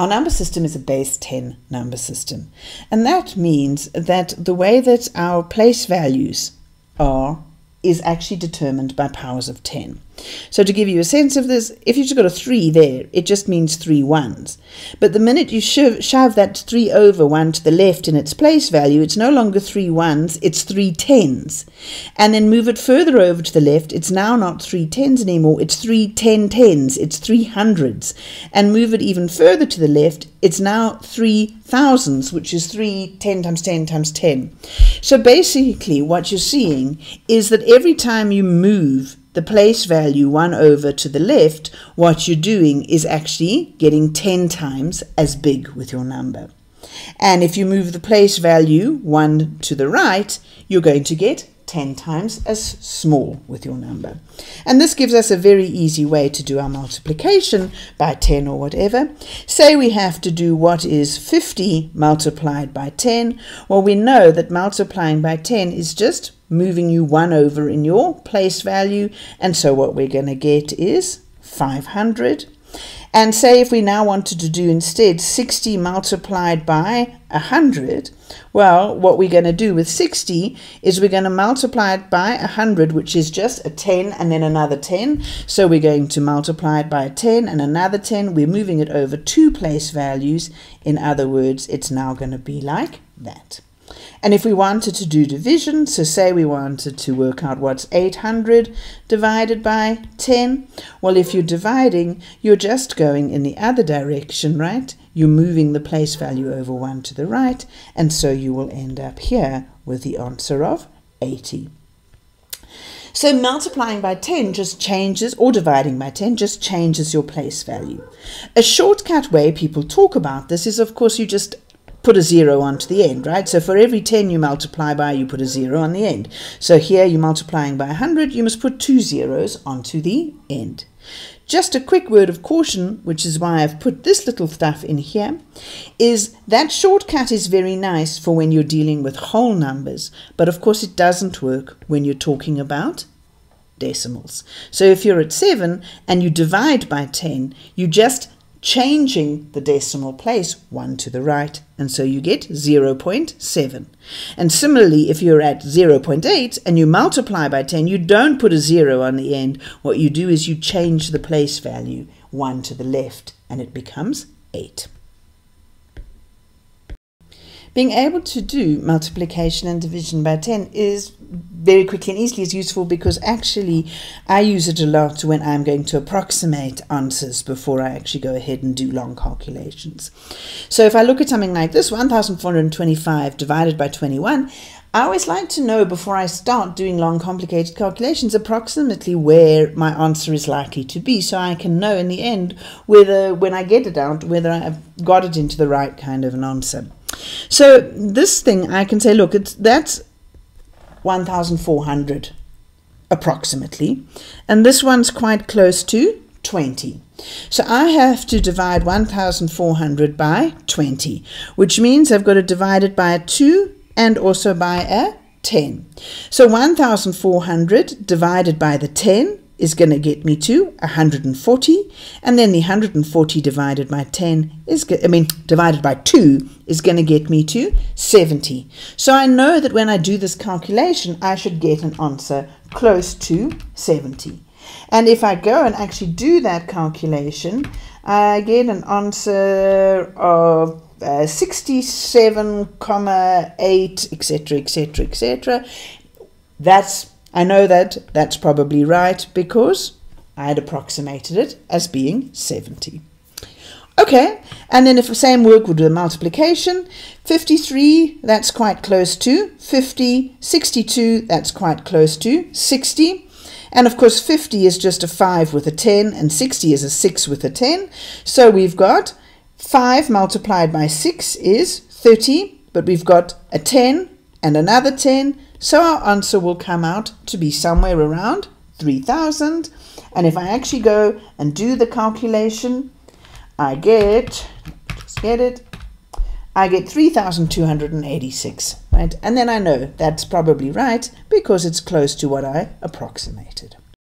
Our number system is a base 10 number system. And that means that the way that our place values are is actually determined by powers of 10. So to give you a sense of this, if you've just got a 3 there, it just means three ones. But the minute you shove, shove that 3 over 1 to the left in its place value, it's no longer three ones, it's three tens. And then move it further over to the left, it's now not three tens anymore, it's three ten tens, it's three hundreds. And move it even further to the left, it's now three thousands, which is 3 10 times 10 times 10. So basically what you're seeing is that every time you move the place value 1 over to the left, what you're doing is actually getting 10 times as big with your number. And if you move the place value 1 to the right, you're going to get 10 times as small with your number. And this gives us a very easy way to do our multiplication by 10 or whatever. Say we have to do what is 50 multiplied by 10. Well, we know that multiplying by 10 is just moving you 1 over in your place value. And so what we're going to get is 500. And say if we now wanted to do instead 60 multiplied by 100, well, what we're going to do with 60 is we're going to multiply it by 100, which is just a 10 and then another 10. So we're going to multiply it by a 10 and another 10. We're moving it over two place values. In other words, it's now going to be like that. And if we wanted to do division, so say we wanted to work out what's 800 divided by 10, well, if you're dividing, you're just going in the other direction, right? You're moving the place value over 1 to the right, and so you will end up here with the answer of 80. So multiplying by 10 just changes, or dividing by 10 just changes your place value. A shortcut way people talk about this is, of course, you just put a zero onto the end, right? So for every 10 you multiply by, you put a zero on the end. So here you're multiplying by 100, you must put two zeros onto the end. Just a quick word of caution, which is why I've put this little stuff in here, is that shortcut is very nice for when you're dealing with whole numbers, but of course it doesn't work when you're talking about decimals. So if you're at 7 and you divide by 10, you just changing the decimal place one to the right, and so you get 0.7. And similarly, if you're at 0.8 and you multiply by 10, you don't put a zero on the end. What you do is you change the place value one to the left, and it becomes 8. Being able to do multiplication and division by 10 is very quickly and easily is useful because actually I use it a lot when I'm going to approximate answers before I actually go ahead and do long calculations. So if I look at something like this, 1425 divided by 21, I always like to know before I start doing long complicated calculations approximately where my answer is likely to be so I can know in the end whether when I get it out whether I've got it into the right kind of an answer. So this thing, I can say, look, it's that's 1,400 approximately, and this one's quite close to 20. So I have to divide 1,400 by 20, which means I've got to divide it by a 2 and also by a 10. So 1,400 divided by the 10 is going to get me to 140 and then the 140 divided by 10 is I mean divided by 2 is going to get me to 70 so I know that when I do this calculation I should get an answer close to 70 and if I go and actually do that calculation I get an answer of uh, 67,8 etc etc etc that's I know that that's probably right because I had approximated it as being 70. Okay, and then if the same work would do a multiplication, 53, that's quite close to 50, 62, that's quite close to 60. And of course, 50 is just a 5 with a 10, and 60 is a 6 with a 10. So we've got 5 multiplied by 6 is 30, but we've got a 10 and another 10, so our answer will come out to be somewhere around 3000. And if I actually go and do the calculation, I get, just get it, I get 3286, right? And then I know that's probably right because it's close to what I approximated.